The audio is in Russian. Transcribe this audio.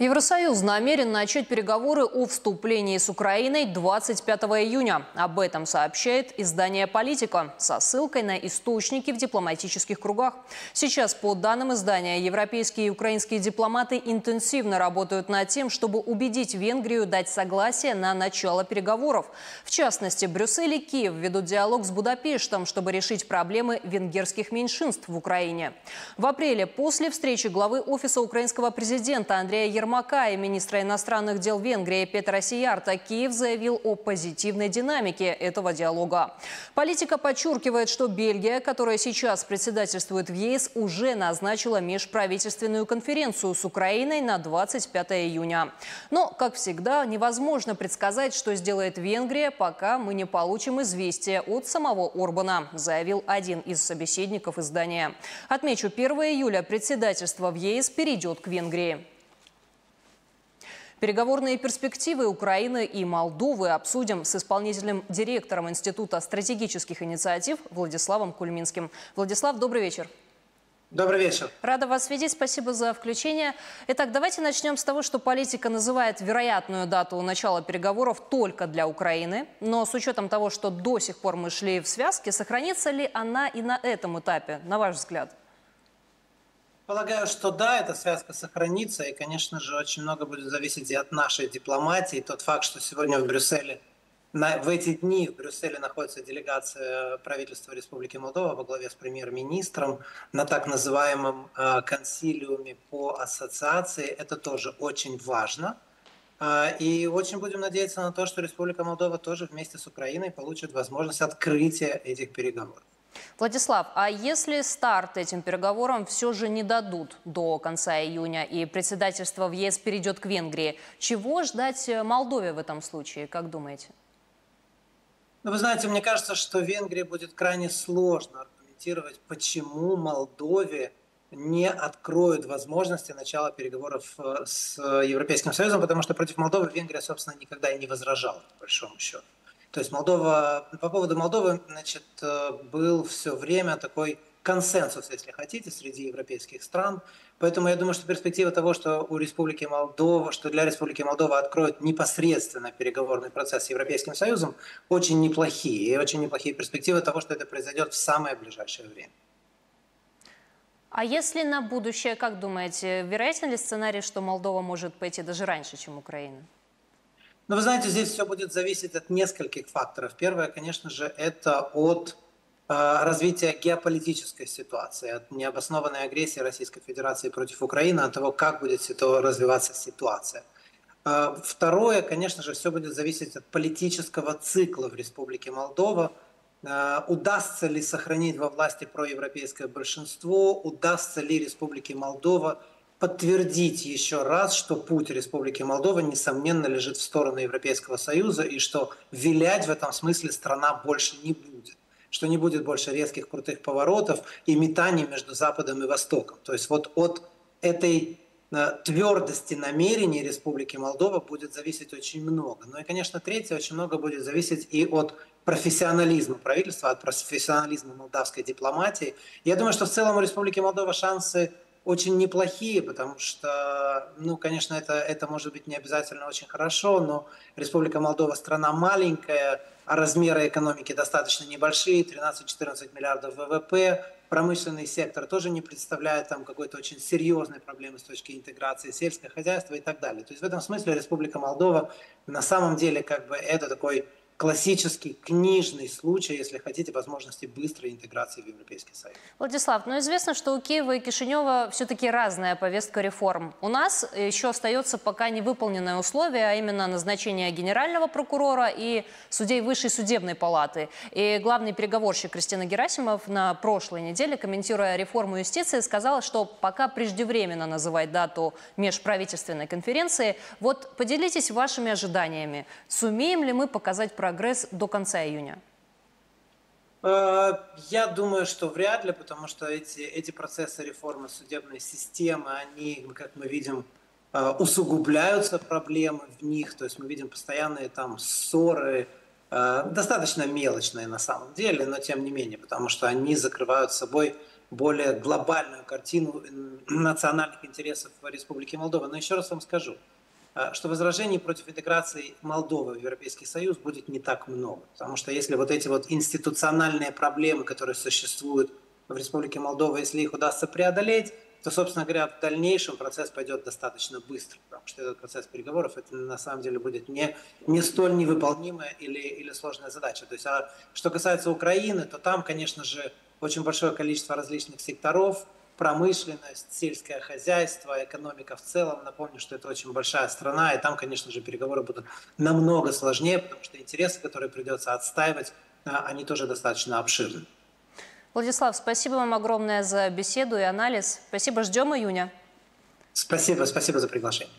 Евросоюз намерен начать переговоры о вступлении с Украиной 25 июня. Об этом сообщает издание «Политика» со ссылкой на источники в дипломатических кругах. Сейчас, по данным издания, европейские и украинские дипломаты интенсивно работают над тем, чтобы убедить Венгрию дать согласие на начало переговоров. В частности, Брюссель и Киев ведут диалог с Будапештом, чтобы решить проблемы венгерских меньшинств в Украине. В апреле, после встречи главы Офиса украинского президента Андрея Ермакова, Ермака и министра иностранных дел Венгрии Петра Сиярта Киев заявил о позитивной динамике этого диалога. Политика подчеркивает, что Бельгия, которая сейчас председательствует в ЕС, уже назначила межправительственную конференцию с Украиной на 25 июня. Но, как всегда, невозможно предсказать, что сделает Венгрия, пока мы не получим известия от самого Орбана, заявил один из собеседников издания. Отмечу, 1 июля председательство в ЕС перейдет к Венгрии. Переговорные перспективы Украины и Молдовы обсудим с исполнительным директором Института стратегических инициатив Владиславом Кульминским. Владислав, добрый вечер. Добрый вечер. Рада вас видеть. Спасибо за включение. Итак, давайте начнем с того, что политика называет вероятную дату начала переговоров только для Украины. Но с учетом того, что до сих пор мы шли в связке, сохранится ли она и на этом этапе, на ваш взгляд? Полагаю, что да, эта связка сохранится, и, конечно же, очень много будет зависеть и от нашей дипломатии. Тот факт, что сегодня в Брюсселе, на, в эти дни в Брюсселе находится делегация правительства Республики Молдова во главе с премьер-министром на так называемом э, консилиуме по ассоциации, это тоже очень важно. Э, и очень будем надеяться на то, что Республика Молдова тоже вместе с Украиной получит возможность открытия этих переговоров. Владислав, а если старт этим переговорам все же не дадут до конца июня и председательство в ЕС перейдет к Венгрии, чего ждать э, Молдове в этом случае, как думаете? Ну, вы знаете, мне кажется, что Венгрии будет крайне сложно аргументировать, почему Молдове не откроют возможности начала переговоров э, с Европейским Союзом, потому что против Молдовы Венгрия, собственно, никогда и не возражала, по большому счету. То есть Молдова, по поводу Молдовы, значит, э, был все время такой консенсус, если хотите, среди европейских стран. Поэтому я думаю, что перспектива того, что у Республики Молдова, что для Республики Молдова откроют непосредственно переговорный процесс с Европейским Союзом, очень неплохие. И очень неплохие перспективы того, что это произойдет в самое ближайшее время. А если на будущее, как думаете, вероятен ли сценарий, что Молдова может пойти даже раньше, чем Украина? Но вы знаете, здесь все будет зависеть от нескольких факторов. Первое, конечно же, это от э, развития геополитической ситуации, от необоснованной агрессии Российской Федерации против Украины, от того, как будет развиваться ситуация. Э, второе, конечно же, все будет зависеть от политического цикла в Республике Молдова. Э, удастся ли сохранить во власти проевропейское большинство, удастся ли Республике Молдова подтвердить еще раз, что путь Республики Молдова, несомненно, лежит в сторону Европейского Союза и что вилять в этом смысле страна больше не будет что не будет больше резких крутых поворотов и метаний между Западом и Востоком. То есть вот от этой э, твердости намерений Республики Молдова будет зависеть очень много. Ну и, конечно, третье, очень много будет зависеть и от профессионализма правительства, от профессионализма молдавской дипломатии. Я думаю, что в целом у Республики Молдова шансы очень неплохие, потому что, ну, конечно, это, это может быть не обязательно очень хорошо, но Республика Молдова страна маленькая, а размеры экономики достаточно небольшие, 13-14 миллиардов ВВП, промышленный сектор тоже не представляет там какой-то очень серьезной проблемы с точки интеграции сельского хозяйства и так далее. То есть в этом смысле Республика Молдова на самом деле как бы это такой классический книжный случай, если хотите, возможности быстрой интеграции в Европейский Союз. Владислав, ну известно, что у Киева и Кишинева все-таки разная повестка реформ. У нас еще остается пока невыполненное условие, а именно назначение генерального прокурора и судей Высшей судебной палаты. И главный переговорщик Кристина Герасимов на прошлой неделе, комментируя реформу юстиции, сказала, что пока преждевременно называть дату межправительственной конференции. Вот поделитесь вашими ожиданиями. Сумеем ли мы показать правильно прогресс до конца июня? Э, я думаю, что вряд ли, потому что эти, эти процессы реформы судебной системы, они, как мы видим, э, усугубляются проблемы в них, то есть мы видим постоянные там ссоры, э, достаточно мелочные на самом деле, но тем не менее, потому что они закрывают собой более глобальную картину национальных интересов Республики Молдова. Но еще раз вам скажу, что возражений против интеграции Молдовы в Европейский Союз будет не так много. Потому что если вот эти вот институциональные проблемы, которые существуют в Республике Молдова, если их удастся преодолеть, то, собственно говоря, в дальнейшем процесс пойдет достаточно быстро, потому что этот процесс переговоров это на самом деле будет не, не столь невыполнимая или, или сложная задача. То есть, а что касается Украины, то там, конечно же, очень большое количество различных секторов, промышленность, сельское хозяйство, экономика в целом. Напомню, что это очень большая страна, и там, конечно же, переговоры будут намного сложнее, потому что интересы, которые придется отстаивать, а, они тоже достаточно обширны. Владислав, спасибо вам огромное за беседу и анализ. Спасибо, ждем июня. Спасибо, спасибо за приглашение.